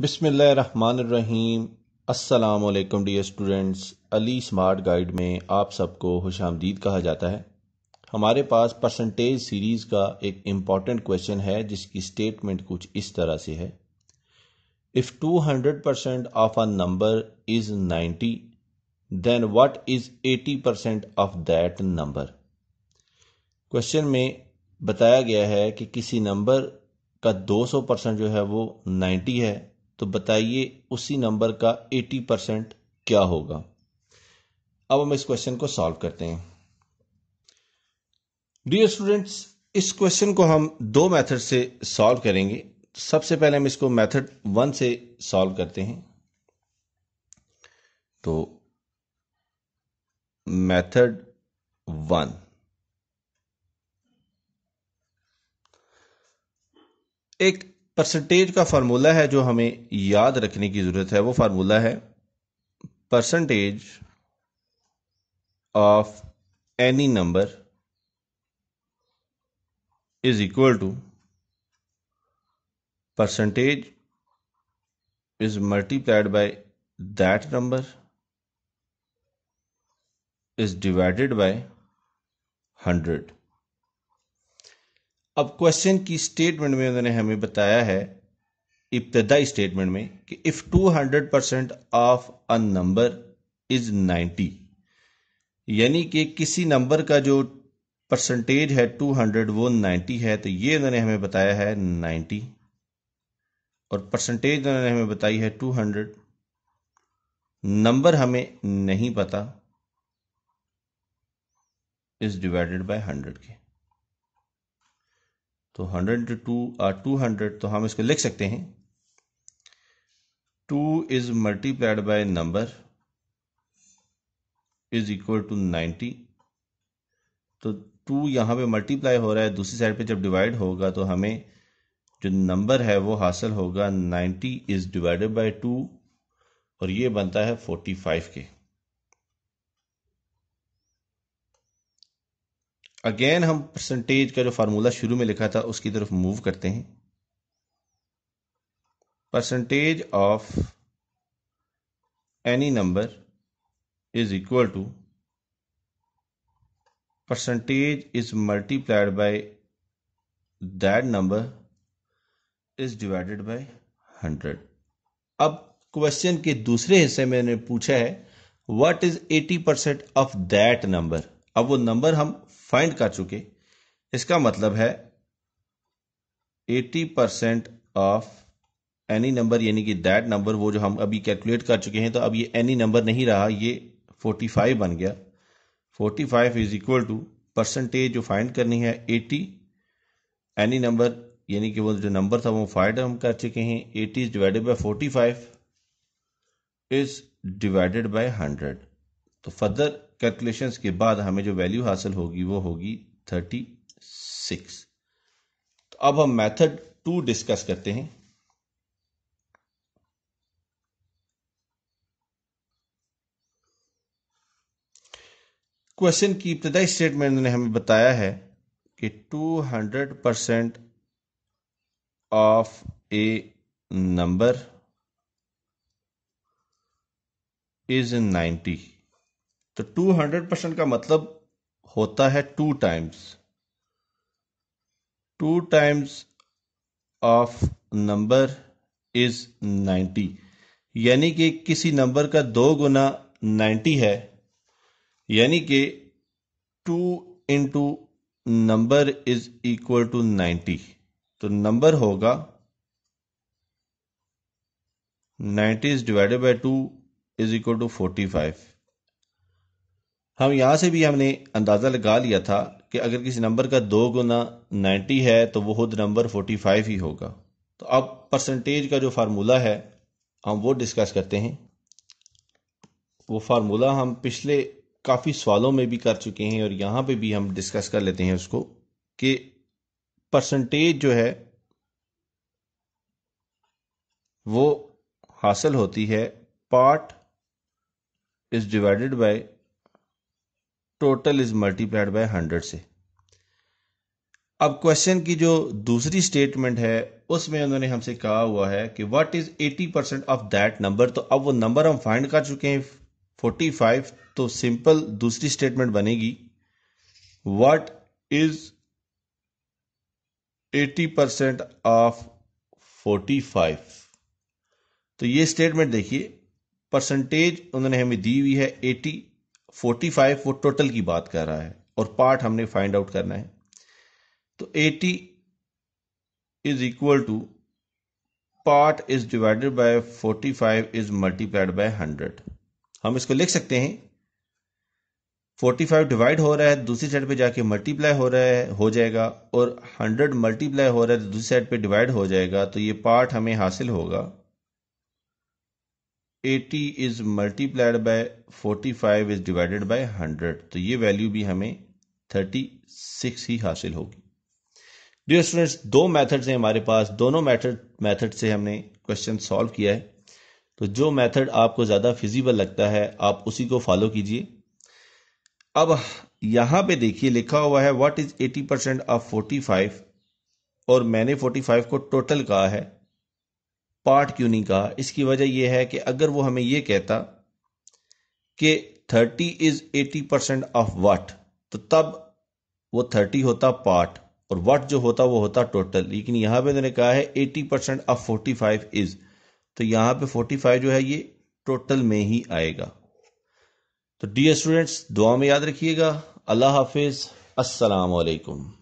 बिसमीम अस्सलाम वालेकुम dear students. Ali smart guide में आप सबको खुश आमदीद कहा जाता है। हमारे पास परसेंटेज सीरीज़ का एक इंपॉर्टेंट क्वेश्चन है, जिसकी स्टेटमेंट कुछ इस तरह से है। If 200 percent of a number is 90 then what is eighty percent of that number question में बताया गया है कि किसी नंबर का 200 परसेंट जो है वो 90 है। तो बताइए उसी नंबर का 80 परसेंट क्या होगा। अब हम इस क्वेश्चन को सॉल्व करते हैं। डियर स्टूडेंट्स इस क्वेश्चन को हम दो मेथड से सॉल्व करेंगे। सबसे पहले हम इसको मेथड वन से सॉल्व करते हैं। तो मेथड वन एक परसेंटेज का फार्मूला है जो हमें याद रखने की ज़रूरत है, वो फार्मूला है percentage of any number is equal to percentage is multiplied by that number is divided by hundred अब क्वेश्चन की स्टेटमेंट में उन्होंने हमें बताया है, इब्तदाई स्टेटमेंट में, कि if 200 percent of a number is 90 यानी कि किसी नंबर का जो परसेंटेज है 200 वो 90 है तो ये उन्होंने हमें बताया है 90 और परसेंटेज उन्होंने हमें बताई है 200 नंबर हमें नहीं पता इज़ डिवाइडेड बाय 100 के। तो hundred into two are two hundred तो हम इसको लिख सकते हैं। Two is multiplied by number is equal to ninety तो टू यहाँ पे मल्टीप्लाई हो रहा है, दूसरी साइड पे जब डिवाइड होगा तो हमें जो नंबर है वो हासिल होगा। Ninety is divided by two और ये बनता है फोर्टी फाइव के। अगेन हम परसेंटेज का जो फार्मूला शुरू में लिखा था, उसकी तरफ़ मूव करते हैं। Percentage of any number is equal to percentage is multiplied by that number is divided by hundred अब क्वेश्चन के दूसरे हिस्से में मैंने पूछा है what is eighty percent of that number अब वो नंबर हम फाइंड कर चुके। इसका मतलब है 80 परसेंट ऑफ़ एनी नंबर यानी कि दैट नंबर वो जो हम अभी कैलकुलेट कर चुके हैं तो अब ये एनी नंबर नहीं रहा, ये 45 बन गया। 45 इज़ इक्वल टू परसेंटेज जो फाइंड करनी है 80 एनी नंबर यानी कि वो जो नंबर था वो फाइंड हम कर चुके हैं 80 is divided by 45 is divided by 100 तो फर्दर कैलकुलेशंस के बाद हमें जो वैल्यू हासिल होगी, वो होगी थर्टी सिक्स तो अब हम मेथड टू डिस्कस करते हैं। क्वेश्चन की इब्तदाई स्टेटमेंट ने हमें बताया है कि 200 percent of a number is 90 तो टू हंड्रेड परसेंट का मतलब होता है two times. Two times of number is ninety यानी कि किसी नंबर का दो गुना नाइन्टी है, यानी कि two into number is equal to ninety तो नंबर होगा ninety is divided by two is equal to forty five. हम यहाँ से भी हमने अंदाज़ा लगा लिया था कि अगर किसी नंबर का दो गुना नाइन्टी है तो वो खुद नंबर फोर्टी फाइव ही होगा। तो अब परसेंटेज का जो फार्मूला है, हम वो डिस्कस करते हैं। वो फार्मूला हम पिछले काफ़ी सवालों में भी कर चुके हैं और यहाँ पे भी हम डिस्कस कर लेते हैं उसको कि परसेंटेज जो है, वो हासिल होती है part is divided by total is multiplied by hundred से। अब क्वेश्चन की जो दूसरी स्टेटमेंट है, उसमें उन्होंने हमसे कहा हुआ है कि what is 80 percent of that number तो अब वो नंबर हम फाइंड कर चुके हैं 45 तो सिंपल दूसरी स्टेटमेंट बनेगी। व्हाट इज़ 80 परसेंट ऑफ़ 45 तो ये स्टेटमेंट देखिए परसेंटेज उन्होंने हमें दी हुई है 80 45 वो टोटल की बात कर रहा है और पार्ट हमने फाइंड आउट करना है। तो 80 is equal to part is divided by 45 is multiplied by 100 हम इसको लिख सकते हैं। 45 डिवाइड हो रहा है, दूसरी साइड पे जाके मल्टीप्लाई हो रहा है, हो जाएगा। और 100 मल्टीप्लाई हो रहा है तो दूसरी साइड पे डिवाइड हो जाएगा तो ये पार्ट हमें हासिल होगा। 80 is multiplied by 45 is divided by 100 तो ये वैल्यू भी हमें 36 ही हासिल होगी। डियर स्टूडेंट्स, दो मेथड्स हैं हमारे पास। दोनों मेथड मेथड से हमने क्वेश्चन सॉल्व किया है। तो जो मेथड आपको ज़्यादा फिजिबल लगता है, आप उसी को फॉलो कीजिए। अब यहाँ पे देखिए, लिखा हुआ है व्हाट इज़ 80 परसेंट ऑफ़ 45 और मैंने 45 को टोटल कहा है। पार्ट क्यों नहीं कहा? इसकी वजह यह है कि अगर वो हमें यह कहता कि 30 इज़ 80 परसेंट ऑफ़ वाट तो तब वो 30 होता पार्ट और वट जो होता वो होता टोटल लेकिन यहाँ पे उन्होंने कहा है 80 परसेंट ऑफ़ 45 इज़ तो यहाँ पे 45 जो है ये टोटल में ही आएगा। तो डियर स्टूडेंट्स दुआ में याद रखिएगा। अल्लाह हाफिज। अस्सलाम वालेकुम